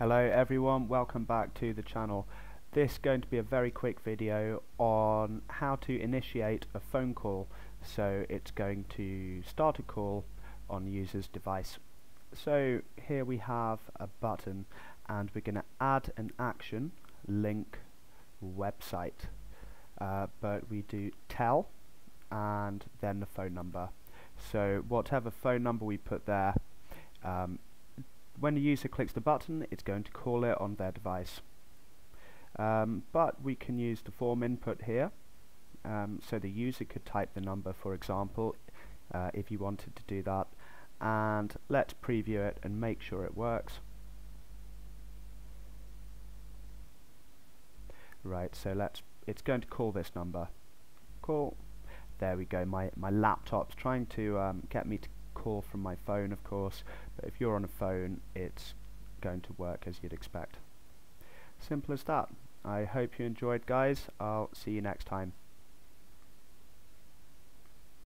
Hello everyone, welcome back to the channel. This is going to be a very quick video on how to initiate a phone call. So it's going to start a call on user's device. So here we have a button and we're going to add an action, link, website. Uh, but we do tel and then the phone number. So whatever phone number we put there um, when the user clicks the button it's going to call it on their device. Um, but we can use the form input here um, so the user could type the number for example uh, if you wanted to do that. And let's preview it and make sure it works. Right so let's it's going to call this number. Call there we go. My my laptop's trying to um, get me to call from my phone of course but if you're on a phone it's going to work as you'd expect. Simple as that. I hope you enjoyed guys. I'll see you next time